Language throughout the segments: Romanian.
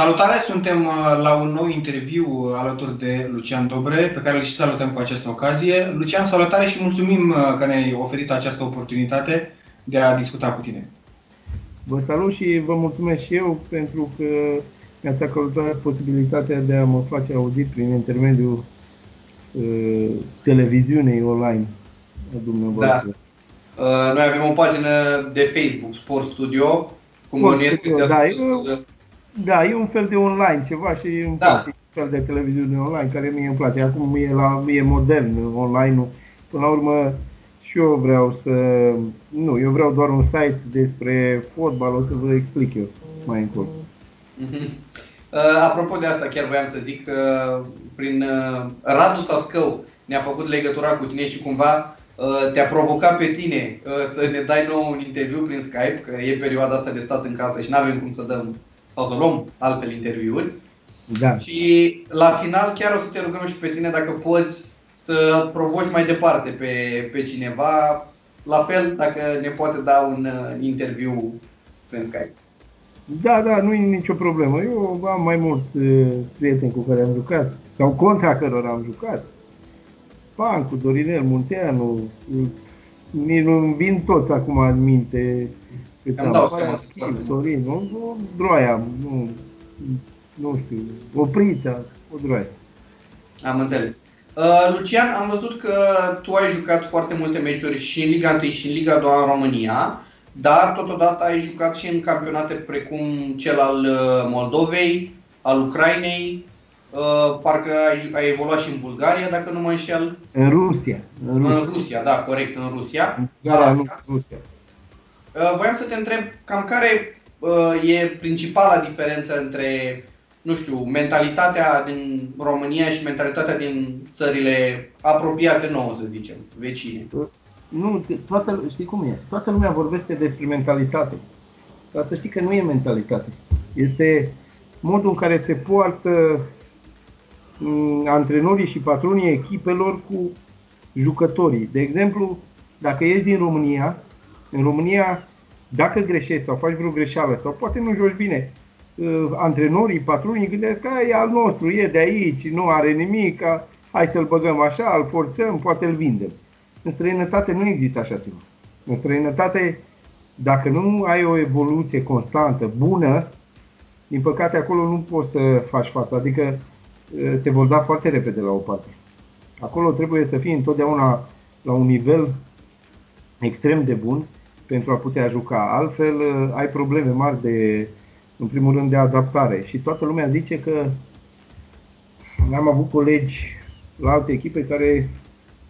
Salutare, suntem uh, la un nou interviu uh, alături de Lucian Dobre, pe care îl și salutăm cu această ocazie. Lucian, salutare și mulțumim uh, că ne-ai oferit această oportunitate de a discuta cu tine. Vă salut și vă mulțumesc și eu pentru că mi-ați acordat posibilitatea de a mă face audit prin intermediul uh, televiziunii online a dumneavoastră. Da. Uh, noi avem o pagină de Facebook, Sport Studio, cum bănuiesc că ți-a da, spus... Eu, da, e un fel de online ceva și îmi Da. place un fel de televiziune online care mie îmi place. Acum e, la, e modern online-ul. Până la urmă și eu vreau să... Nu, eu vreau doar un site despre fotbal, o să vă explic eu mai încolo. Mhm. Uh, Apropo de asta, chiar voiam să zic că prin uh, Radu Sascău ne-a făcut legătura cu tine și cumva uh, te-a provocat pe tine uh, să ne dai nou un interviu prin Skype, că e perioada asta de stat în casă și nu avem cum să dăm sau să luăm altfel interviuri. Da. Și la final chiar o să te rugăm și pe tine dacă poți să provoci mai departe pe, pe cineva, la fel dacă ne poate da un uh, interviu prin Skype. Da, da, nu e nicio problemă. Eu am mai mulți uh, prieteni cu care am jucat, sau contra cărora am jucat. Pancu, Dorinel, Munteanu, uh, nici nu vin toți acum în minte. Cât Îmi am. dau Aia, seama, Steve, foarte mult. Dorin, nu, nu, Droaia, nu, nu știu, Oprita, o Droaia. Am înțeles. Uh, Lucian, am văzut că tu ai jucat foarte multe meciuri și în Liga 1 și în Liga 2 în România, dar totodată ai jucat și în campionate precum cel al uh, Moldovei, al Ucrainei, uh, parcă ai, ju- ai evoluat și în Bulgaria, dacă nu mă înșel, În Rusia. În Rusia. în Rusia, da, corect, în Rusia. În Bulgaria, nu, Așa. în Rusia. Uh, Voiam să te întreb cam care uh, e principala diferență între, nu știu, mentalitatea din România și mentalitatea din țările apropiate nouă, să zicem, vecine. Nu, te- toată, știi cum e? Toată lumea vorbește despre mentalitate. Dar să știi că nu e mentalitate. Este modul în care se poartă m, antrenorii și patronii echipelor cu jucătorii. De exemplu, dacă ești din România, în România, dacă greșești sau faci vreo greșeală sau poate nu joci bine, uh, antrenorii, patronii gândesc că e al nostru, e de aici, nu are nimic, a- hai să-l băgăm așa, îl forțăm, poate îl vindem. În străinătate nu există așa ceva. În străinătate, dacă nu ai o evoluție constantă, bună, din păcate acolo nu poți să faci față. Adică eh, te vor da foarte repede la o parte. Acolo trebuie să fii întotdeauna la un nivel extrem de bun pentru a putea juca. Altfel eh, ai probleme mari de, în primul rând, de adaptare. Și toată lumea zice că am avut colegi la alte echipe care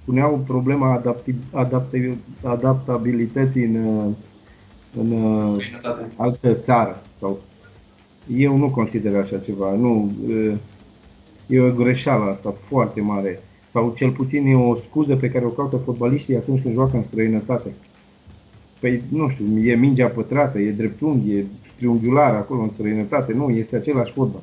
puneau problema adapti- adapti- adaptabilității în, uh, în uh, Străinătate. altă țară. Sau eu nu consider așa ceva. Nu, uh, e o greșeală asta foarte mare. Sau cel puțin e o scuză pe care o caută fotbaliștii atunci când joacă în străinătate. Păi, nu știu, e mingea pătrată, e dreptunghi, e triunghiular acolo în străinătate. Nu, este același fotbal.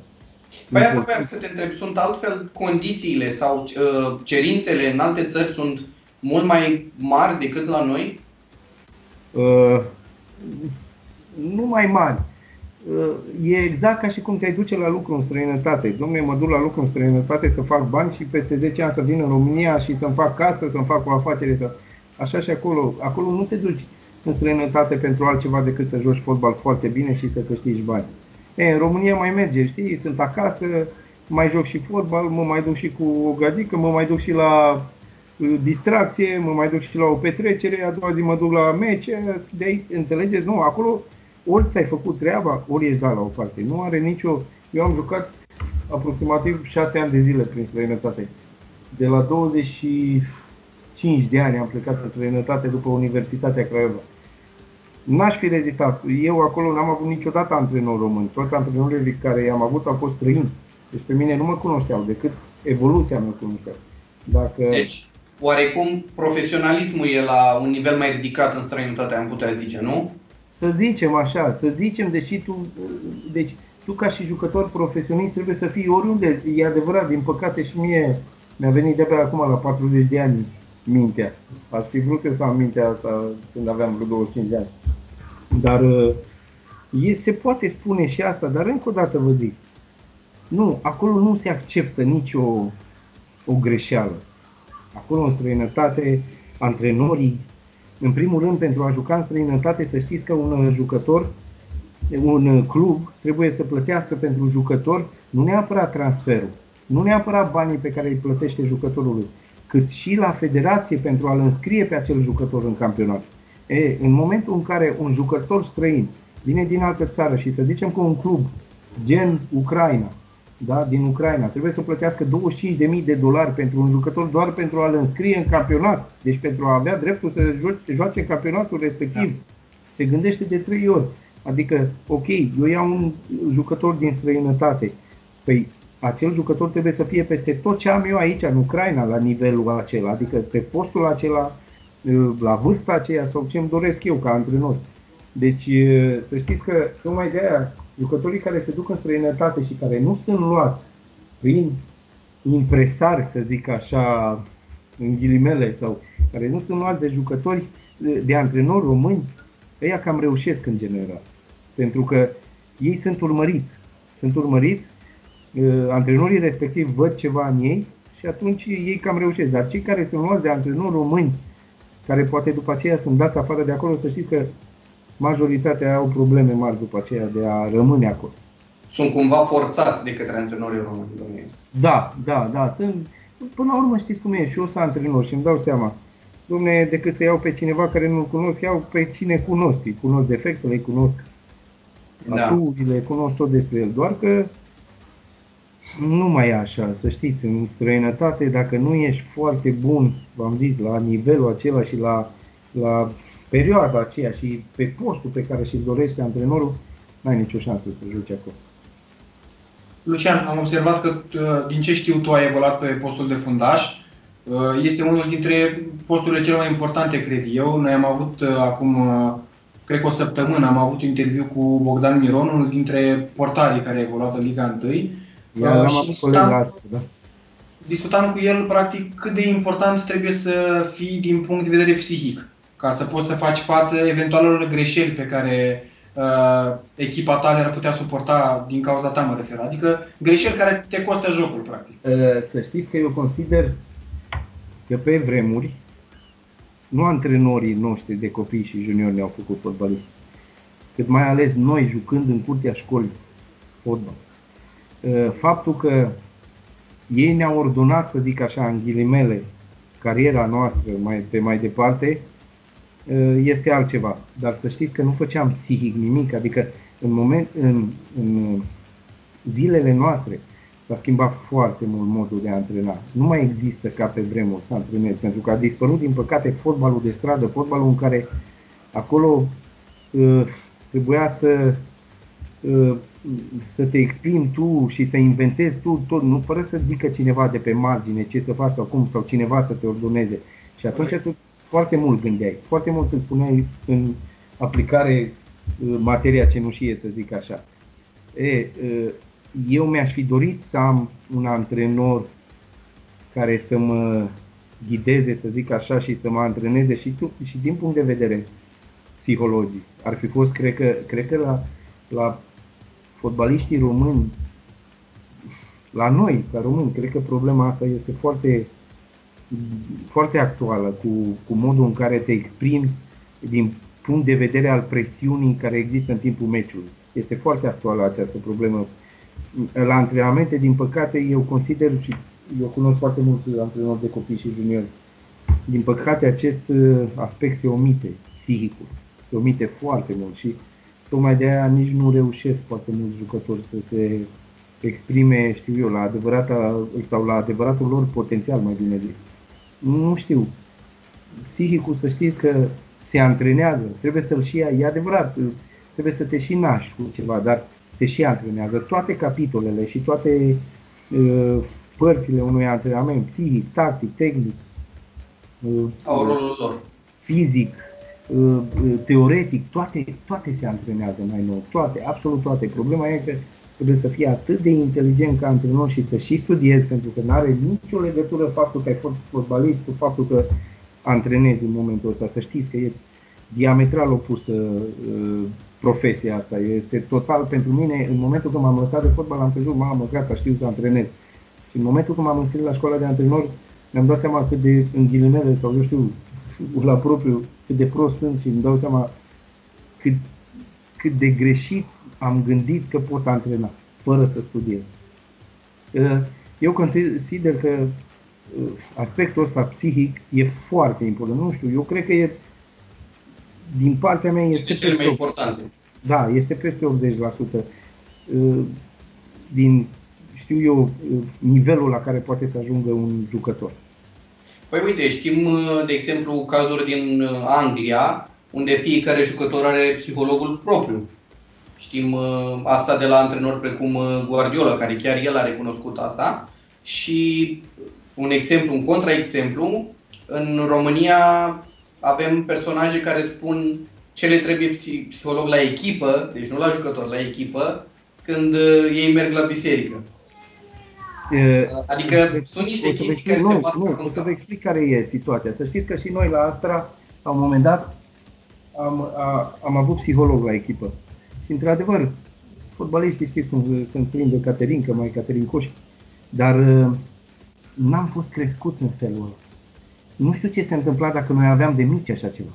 Păi asta vreau să te întreb, sunt altfel condițiile sau uh, cerințele în alte țări sunt mult mai mari decât la noi? Uh, nu mai mari. Uh, e exact ca și cum te-ai duce la lucru în străinătate. Domnule, mă duc la lucru în străinătate să fac bani și peste 10 ani să vin în România și să-mi fac casă, să-mi fac o afacere. Să... Așa și acolo. Acolo nu te duci în străinătate pentru altceva decât să joci fotbal foarte bine și să câștigi bani. E, în România mai merge, știi? Sunt acasă, mai joc și fotbal, mă mai duc și cu o gadică, mă mai duc și la uh, distracție, mă mai duc și la o petrecere, a doua zi mă duc la mece, de aici, înțelegeți? Nu, acolo ori ți-ai făcut treaba, ori ești dat la o parte. Nu are nicio... Eu am jucat aproximativ 6 ani de zile prin străinătate. De la 25 de ani am plecat în străinătate după Universitatea Craiova. N-aș fi rezistat. Eu acolo n-am avut niciodată antrenor român. Toți antrenorii care i-am avut au fost străini. Deci pe mine nu mă cunoșteau, decât evoluția mă cunoșteau. Dacă... Deci, oarecum, profesionalismul e la un nivel mai ridicat în străinătate, am putea zice, nu? Să zicem așa, să zicem, deși tu, deci tu ca și jucător profesionist trebuie să fii oriunde. E adevărat, din păcate și mie mi-a venit de pe acum la 40 de ani mintea. Aș fi vrut eu să am mintea asta când aveam vreo 25 de ani. Dar e, se poate spune și asta, dar încă o dată vă zic, Nu, acolo nu se acceptă nicio o greșeală. Acolo în străinătate, antrenorii, în primul rând pentru a juca în străinătate, să știți că un jucător, un club trebuie să plătească pentru jucător nu neapărat transferul, nu neapărat banii pe care îi plătește jucătorului, cât și la federație pentru a-l înscrie pe acel jucător în campionat. E, în momentul în care un jucător străin vine din altă țară și să zicem că un club gen Ucraina, da, din Ucraina, trebuie să plătească 25.000 de dolari pentru un jucător doar pentru a-l înscrie în campionat, deci pentru a avea dreptul să joace, joace campionatul respectiv, da. se gândește de trei ori. Adică, ok, eu iau un jucător din străinătate, păi acel jucător trebuie să fie peste tot ce am eu aici, în Ucraina, la nivelul acela, adică pe postul acela, la vârsta aceea sau ce îmi doresc eu ca antrenor. Deci să știți că tocmai de aia jucătorii care se duc în străinătate și care nu sunt luați prin impresari, să zic așa, în ghilimele, sau care nu sunt luați de jucători, de, de antrenori români, ăia cam reușesc în general. Pentru că ei sunt urmăriți. Sunt urmăriți, antrenorii respectiv văd ceva în ei și atunci ei cam reușesc. Dar cei care sunt luați de antrenori români, care poate după aceea sunt dați afară de acolo, să știți că majoritatea au probleme mari după aceea de a rămâne acolo. Sunt cumva forțați de către antrenorii români, domnule. Da, da, da. Sunt, până la urmă știți cum e, și eu sunt antrenor și îmi dau seama. Domne, decât să iau pe cineva care nu-l cunosc, iau pe cine cunosc. Îi cunosc defectele, îi cunosc da. aturile, cunosc tot despre el. Doar că nu mai e așa, să știți, în străinătate, dacă nu ești foarte bun, v-am zis, la nivelul acela și la, la perioada aceea și pe postul pe care și-l dorește antrenorul, n-ai nicio șansă să joci acolo. Lucian, am observat că, uh, din ce știu, tu ai evoluat pe postul de fundaș. Uh, este unul dintre posturile cele mai importante, cred eu. Noi am avut uh, acum, cred că o săptămână, am avut un interviu cu Bogdan Miron, unul dintre portarii care a evoluat în Liga 1. Ia, și discutam, da. discutam cu el, practic, cât de important trebuie să fii din punct de vedere psihic ca să poți să faci față eventualelor greșeli pe care uh, echipa ta le-ar putea suporta din cauza ta, mă refer. Adică greșeli care te costă jocul, practic. Uh, să știți că eu consider că pe vremuri nu antrenorii noștri de copii și juniori ne-au făcut fotbaliști, cât mai ales noi jucând în curtea școlii fotbal. Uh, faptul că ei ne-au ordonat, să zic așa, în ghilimele, cariera noastră mai, pe mai departe, Eh, este altceva. Dar să știți că nu făceam psihic nimic, adică în, moment, în, în zilele noastre s-a schimbat foarte mult modul de a antrena. Nu mai există ca pe vremuri să antrenezi, pentru că a dispărut, din păcate, fotbalul de stradă, fotbalul în care acolo uh, trebuia să uh, să te exprimi tu și să inventezi tu tot, nu fără să zică cineva de pe margine ce să faci sau cum, sau cineva să te ordoneze. Și atunci tu foarte mult gândeai, foarte mult îți puneai în aplicare uh, materia cenușie, să zic așa. E, uh, eu mi-aș fi dorit să am un antrenor care să mă ghideze, să zic așa, și să mă antreneze și, tu, și din punct de vedere psihologic. Ar fi fost, cred că, cred că la, la fotbaliștii români, la noi, ca români, cred că problema asta este foarte foarte actuală cu, cu modul în care te exprimi din punct de vedere al presiunii care există în timpul meciului. Este foarte actuală această problemă. La antrenamente, din păcate, eu consider și eu cunosc foarte mulți antrenori de copii și juniori. Din păcate, acest uh, aspect se omite, psihicul. Se omite foarte mult și tocmai de aia nici nu reușesc foarte mulți jucători să se exprime, știu eu, la adevărata, sau la adevăratul lor potențial, mai bine zis. Nu știu, psihicul să știți că se antrenează, trebuie să-l și ia, e adevărat, trebuie să te și naști cu ceva, dar se și antrenează. Toate capitolele și toate uh, părțile unui antrenament, psihic, tactic, tehnic, uh, au rolul lor. Fizic, uh, teoretic, toate, toate se antrenează mai nou, toate, absolut toate. Problema e că trebuie să fii atât de inteligent ca antrenor și să și studiezi, pentru că nu are nicio legătură faptul că ai fost fotbalist cu faptul că antrenezi în momentul ăsta. Să știți că e diametral opusă uh, profesia asta. Este total pentru mine, în momentul când m-am lăsat de fotbal, am crezut, mamă, gata, știu să antrenez. Și în momentul când m-am înscris la școala de antrenor, mi-am dat seama cât de, în ghilimele, sau eu știu, la propriu, cât de prost sunt și îmi dau seama cât, cât de greșit am gândit că pot antrena, fără să studiez. Uh, eu consider că uh, aspectul ăsta psihic e foarte important. Nu știu, eu cred că e din partea mea este, este cel mai important. Da, este peste 80% uh, din, știu eu, nivelul la care poate să ajungă un jucător. Păi uite, știm, de exemplu, cazuri din Anglia, unde fiecare jucător are psihologul propriu. Știm uh, asta de la antrenori precum uh, Guardiola, care chiar el a recunoscut asta. Și un exemplu, un contraexemplu, în România avem personaje care spun ce le trebuie psiholog la echipă, deci nu la jucător, la echipă, când uh, ei merg la biserică. Adică uh, sunt niște chestii care nu, se bat Nu, o să vă explic care e situația. Să știți că și noi la Astra, la un moment dat, am, a, am avut psiholog la echipă. Și într-adevăr, fotbaliștii știți cum sunt plini de Caterinca, mai Caterincoși, dar uh, n-am fost crescuți în felul ăla. Nu știu ce se întâmpla dacă noi aveam de mici așa ceva.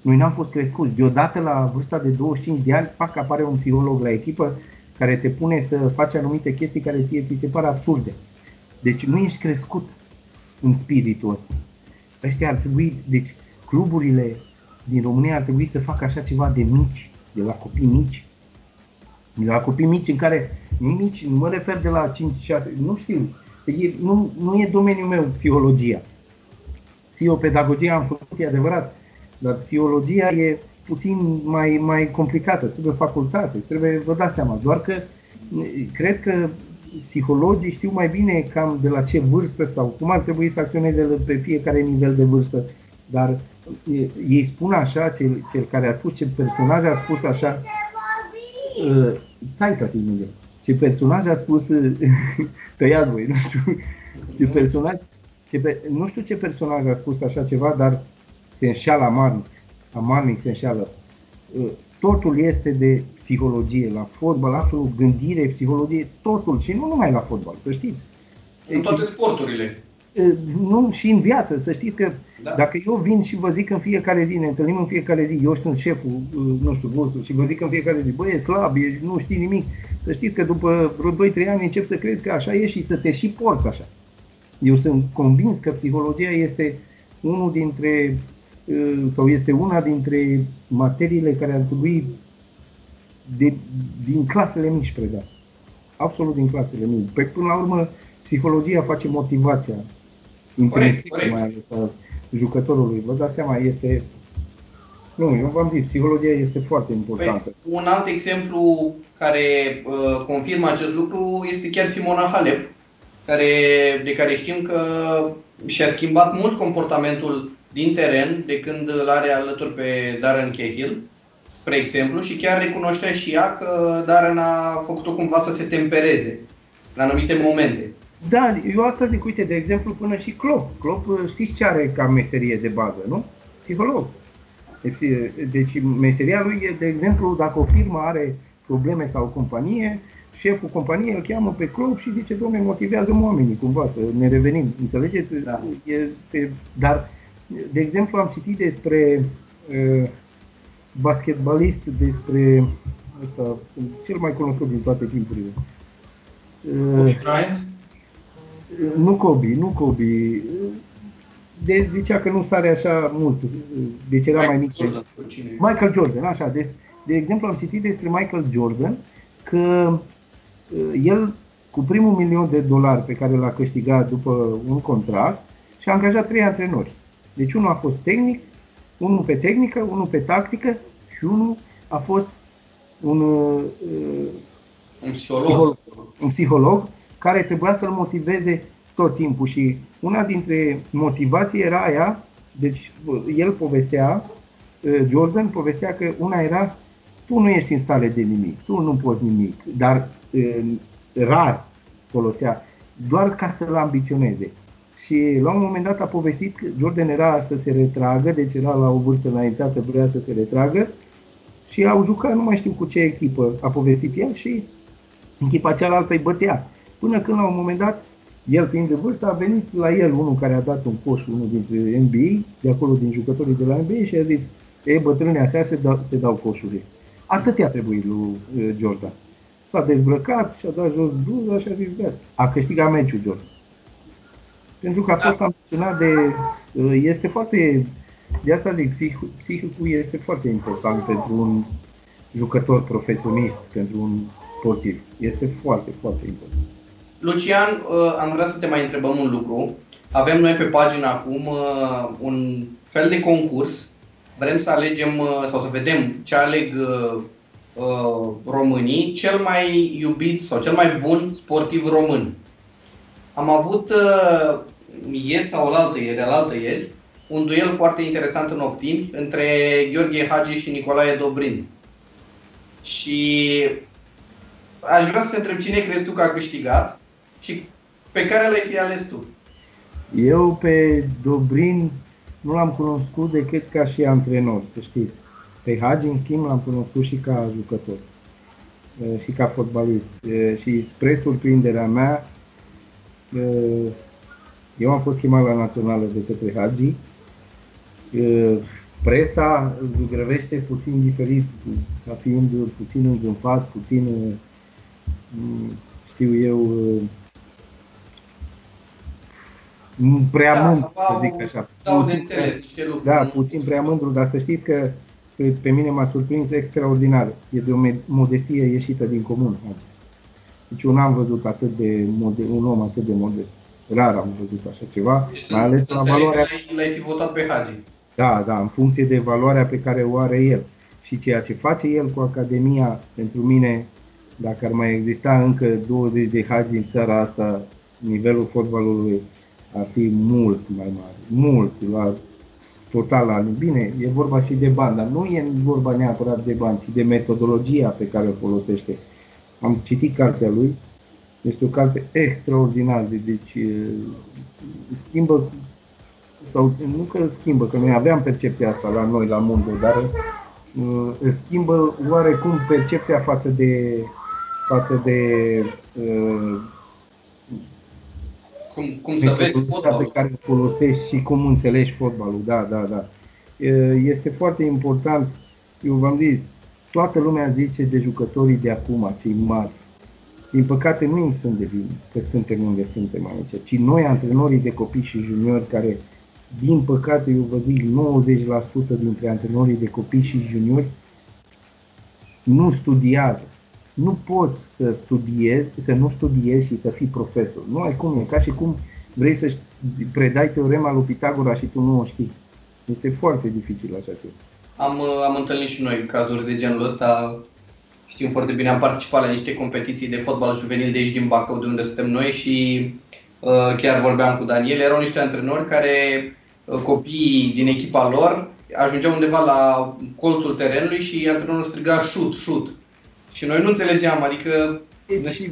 Noi n-am fost crescuți. Deodată, la vârsta de 25 de ani, pac, apare un psiholog la echipă care te pune să faci anumite chestii care ție ți se par absurde. Deci nu ești crescut în spiritul ăsta. Ăștia ar trebui, deci cluburile din România ar trebui să facă așa ceva de mici de la copii mici. De la copii mici în care, mici, nu mă refer de la 5-6, nu știu, e, nu, nu e domeniul meu psihologia. Psihopedagogia am făcut, e adevărat, dar psihologia e puțin mai, mai complicată, trebuie facultate, trebuie, vă dați seama, doar că cred că psihologii știu mai bine cam de la ce vârstă sau cum ar trebui să acționeze pe fiecare nivel de vârstă, dar ei spun așa, cel, cel care a spus, ce personaj a spus așa, uh, stai ca tine, ce personaj a spus, uh, tăiat voi, nu știu, ce personaj, ce pe, nu știu ce personaj a spus așa ceva, dar se înșeală amarnic, amarnic se înșeală. Uh, totul este de psihologie, la fotbal, absolut gândire, psihologie, totul și nu numai la fotbal, să știți. În toate sporturile. Nu, și în viață, să știți că da. Dacă eu vin și vă zic în fiecare zi, ne întâlnim în fiecare zi, eu sunt șeful, uh, nu știu, vostru, și vă zic în fiecare zi, băi, e slab, e, nu știi nimic, să știți că după vreo 2-3 ani încep să crezi că așa e și să te și porți așa. Eu sunt convins că psihologia este unul dintre, uh, sau este una dintre materiile care ar trebui de, din clasele mici predate. Absolut din clasele mici. Pe până la urmă, psihologia face motivația corect, corect. mai ales jucătorului. Vă dați seama, este... Nu, eu v-am zis, psihologia este foarte importantă. Păi, un alt exemplu care uh, confirmă acest lucru este chiar Simona Halep, care, de care știm că și-a schimbat mult comportamentul din teren de când îl are alături pe Darren Cahill, spre exemplu, și chiar recunoștea și ea că Darren a făcut-o cumva să se tempereze în anumite momente. Da, eu asta zic, uite, de exemplu, până și Klopp. Klopp știți ce are ca meserie de bază, nu? Psiholog. Deci, deci meseria lui e, de exemplu, dacă o firmă are probleme sau o companie, șeful companiei îl cheamă pe Klopp și zice, domnule, motivează oamenii cumva să ne revenim. Înțelegeți? Da. Este, dar, de exemplu, am citit despre uh, basketbalist, despre ăsta, cel mai cunoscut din toate timpurile. Uh, Bryant? Nu Kobe, nu Kobe. De, zicea că nu sare așa mult, deci era Michael mai mic. Jordan, Michael Jordan, așa. De, de exemplu, am citit despre Michael Jordan că uh, el, cu primul milion de dolari pe care l-a câștigat după un contract, și-a angajat trei antrenori. Deci unul a fost tehnic, unul pe tehnică, unul pe tactică și unul a fost un, uh, un psiholog. un psiholog care trebuia să-l motiveze tot timpul și una dintre motivații era aia, deci el povestea, uh, Jordan povestea că una era tu nu ești în stare de nimic, tu nu poți nimic, dar uh, rar folosea, doar ca să-l ambiționeze. Și la un moment dat a povestit că Jordan era să se retragă, deci era la o vârstă înaintată, vrea să se retragă și au jucat, nu mai știu cu ce echipă, a povestit el și echipa cealaltă îi bătea. Până când la un moment dat, el fiind de vârstă, a venit la el unul care a dat un coș, unul dintre NBA, de acolo din jucătorii de la NBA și a zis, e bătrâne așa se dau, se dau coșuri. Atât i-a trebuit lui uh, Jordan. S-a dezbrăcat și a dat jos bluza și a zis, da, a câștigat meciul Jordan. Pentru că a fost ambiționat de... Uh, este foarte... De asta zic, psih, psihicul este foarte important pentru un jucător profesionist, pentru un sportiv. Este foarte, foarte important. Lucian, uh, am vrea să te mai întrebăm un lucru. Avem noi pe pagina acum uh, un fel de concurs. Vrem să alegem sau să vedem ce aleg românii, cel mai iubit sau cel mai bun sportiv român. Am avut ieri sau alaltă ieri, alaltă ieri, un duel foarte interesant în optimi între Gheorghe Hagi și Nicolae Dobrin. Și aș vrea să te întreb cine crezi tu că a câștigat și pe care l-ai fi ales tu? Eu pe Dobrin nu l-am cunoscut decât ca și antrenor, să știți. Pe Hagi, în schimb, l-am cunoscut și ca jucător și ca fotbalist. Și spre surprinderea mea, eu am fost chemat la națională de către Hagi. Presa grăvește puțin diferit, ca fiind puțin îngânfat, puțin, știu eu, prea da, mândru, să zic așa. Da, de înțeles niște lucruri. Da, puțin prea mândru, dar să știți că pe mine m-a surprins extraordinar. E de o modestie ieșită din comun. Deci eu n-am văzut atât de un om atât de modest rar am văzut așa ceva, deci mai ales la valoarea... L-ai fi votat pe Hagi. Da, da, în funcție de valoarea pe care o are el. Și ceea ce face el cu Academia, pentru mine, dacă ar mai exista încă 20 de Hagi în țara asta, nivelul fotbalului ar fi mult mai mare. Mult, la total la Bine, e vorba și de bani, dar nu e vorba neapărat de bani, ci de metodologia pe care o folosește. Am citit cartea lui, este o carte extraordinară, deci schimbă, sau nu că schimbă, că noi aveam percepția asta la noi, la Mundo, dar schimbă oarecum percepția față de, față de cum, cum să vezi fotbalul. pe care o folosești și cum înțelegi fotbalul, da, da, da. Este foarte important, eu v-am zis, toată lumea zice de jucătorii de acum, cei mari, din păcate nu îi sunt de vină că suntem unde suntem aici, ci noi, antrenorii de copii și juniori, care, din păcate, eu vă zic, 90% dintre antrenorii de copii și juniori nu studiază. Nu poți să studiezi, să nu studiezi și să fii profesor. Nu ai cum, e ca și cum vrei să predai teorema lui Pitagora și tu nu o știi. Este foarte dificil așa ceva. Am, am întâlnit și noi cazuri de genul ăsta știm foarte bine, am participat la niște competiții de fotbal juvenil de aici din Bacău, de unde suntem noi și uh, chiar vorbeam cu Daniel. Erau niște antrenori care uh, copiii din echipa lor ajungeau undeva la colțul terenului și antrenorul striga shoot, shoot. Și noi nu înțelegeam, adică... Deci,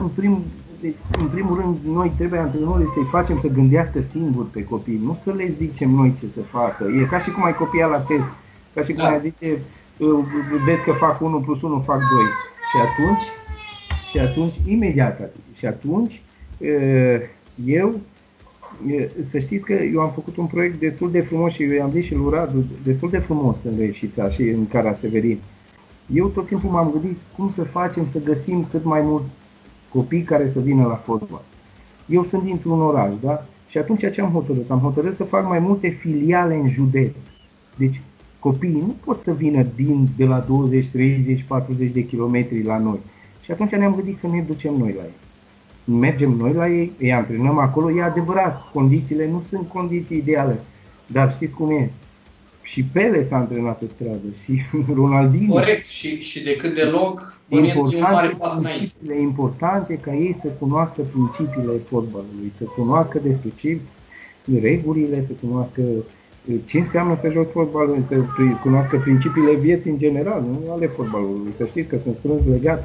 în, prim, deci, în primul rând, noi trebuie antrenorii să-i facem să gândească singur pe copii, nu să le zicem noi ce să facă. E ca și cum ai copia la test, ca și cum da. ai zice, vezi că fac 1 plus 1, fac 2. Și atunci, și atunci, imediat, și atunci, eu, să știți că eu am făcut un proiect destul de frumos și eu i-am zis și lui Radu, destul de frumos în Reșița și în Cara Severin. Eu tot timpul m-am gândit cum să facem să găsim cât mai mult copii care să vină la fotbal. Eu sunt dintr-un oraș, da? Și atunci ce am hotărât? Am hotărât să fac mai multe filiale în județ. Deci copiii nu pot să vină din, de la 20, 30, 40 de kilometri la noi. Și atunci ne-am gândit să ne ducem noi la ei. Mergem noi la ei, îi antrenăm acolo, e adevărat, condițiile nu sunt condiții ideale, dar știți cum e? Și Pele s-a antrenat pe stradă și Ronaldinho. Corect, și, și de cât de loc, important, un mare pas înainte. Important e ca ei să cunoască principiile fotbalului, să cunoască despre ce regulile, să cunoască ce înseamnă să joci fotbal, să cunoască principiile vieții în general, nu ale fotbalului. Să știți că sunt strâns legate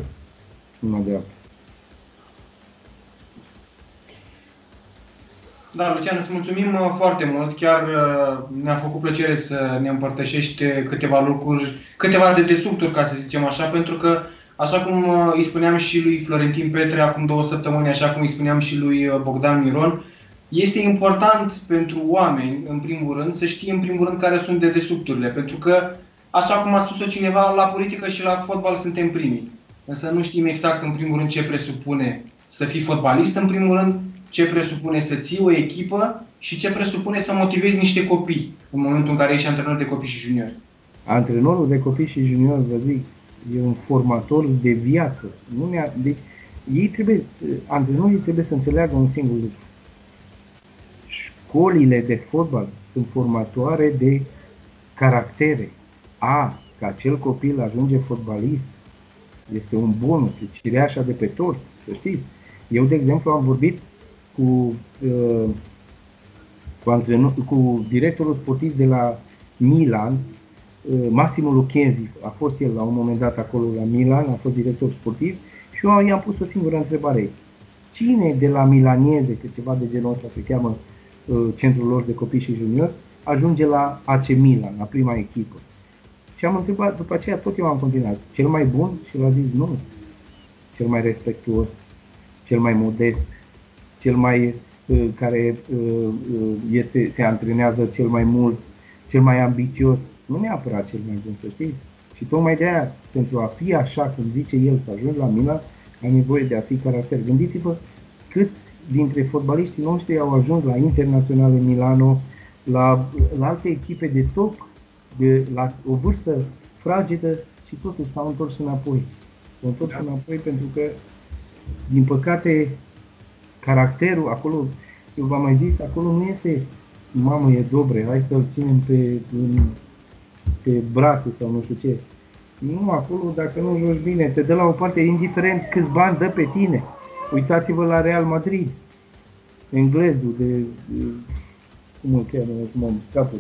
una de alta. Da, Lucian, îți mulțumim uh, foarte mult. Chiar uh, ne-a făcut plăcere să ne împărtășești câteva lucruri, câteva de desubturi, ca să zicem așa, pentru că, așa cum uh, îi spuneam și lui Florentin Petre acum două săptămâni, așa cum îi spuneam și lui Bogdan Miron, este important pentru oameni, în primul rând, să știe în primul rând care sunt de desubturile, pentru că, așa cum a spus-o cineva, la politică și la fotbal suntem primii. Însă nu știm exact, în primul rând, ce presupune să fii fotbalist, în primul rând, ce presupune să ții o echipă și ce presupune să motivezi niște copii în momentul în care ești antrenor de copii și juniori. Antrenorul de copii și juniori, vă zic, e un formator de viață. Nu ne deci, ei trebuie, antrenorii trebuie să înțeleagă un singur lucru. Școlile de fotbal sunt formatoare de caractere. A, că acel copil ajunge fotbalist, este un bonus, e cireașa de pe tort, să știți. Eu, de exemplu, am vorbit cu, uh, cu, antrenor, cu directorul sportiv de la Milan, uh, Massimo Lucchesi, a fost el la un moment dat acolo la Milan, a fost director sportiv și eu i-am pus o singură întrebare. Cine de la Milanieze, că ceva de genul ăsta se cheamă uh, centrul lor de copii și juniori, ajunge la AC Milan, la prima echipă? Și am întrebat, după aceea tot eu am continuat, cel mai bun? Și el a zis nu, cel mai respectuos, cel mai modest, cel mai uh, care uh, uh, este, se antrenează cel mai mult, cel mai ambițios, nu neapărat cel mai bun, să știți. Și tocmai de aia, pentru a fi așa cum zice el, să ajungi la Milan, ai nevoie de a fi caracter. Gândiți-vă câți dintre fotbaliștii noștri au ajuns la Internaționale Milano, la, la alte echipe de top, de, la o vârstă fragedă și totuși s-au întors înapoi. S-au întors da. înapoi pentru că, din păcate, caracterul acolo, eu v-am mai zis, acolo nu este mamă e dobre, hai să-l ținem pe, pe brațe sau nu știu ce. Nu, acolo dacă nu joci bine, te dă la o parte, indiferent câți bani dă pe tine. Uitați-vă la Real Madrid, englezul de, de cum îl cheamă, cum am scapă,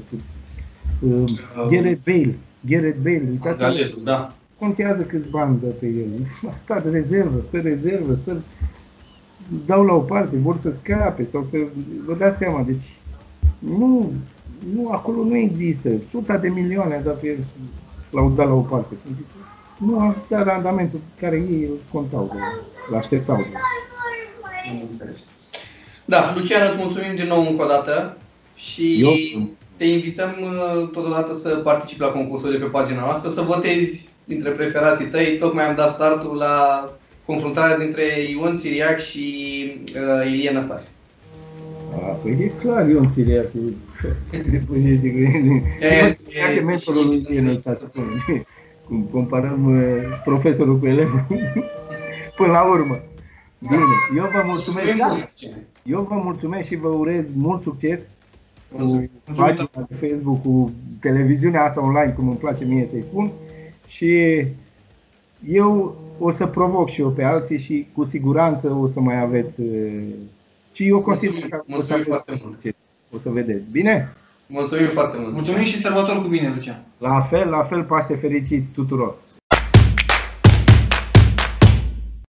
uh, Gareth Bale, Gareth Bale, uitați-vă, da. contează câți bani dă pe el. Asta de rezervă, stă rezervă, stă dau la o parte, vor să scape sau să vă dați seama. Deci nu, nu, acolo nu există. Suta de milioane a dat el l-au dat la o parte. Nu a dat randamentul care ei îl contau, de, îl așteptau. De. Înțeles. Da, Lucian, îți mulțumim din nou încă o dată și Eu? te invităm uh, totodată să participi la concursul de pe pagina noastră, să votezi dintre preferații tăi. Tocmai am dat startul la confruntarea dintre Ion Țiriac și uh, Ilie Năstase. A, păi e clar Ion Țiriac, te depășești de gândire. E mentorul lui Ilie Năstase. Cum comparăm uh, profesorul cu elevul. Până la urmă. Bine, eu vă mulțumesc. Da. Eu vă mulțumesc și vă urez mult succes cu pagina de Facebook, cu televiziunea asta online, cum îmi place mie să-i spun. Și eu o să provoc și eu pe alții și cu siguranță o să mai aveți. Și eu consider că o să, foarte mult. o să vedeți. Bine? Mulțumim foarte mult. Mulțumim și sărbători cu bine, Lucian. La fel, la fel, Paște fericit tuturor.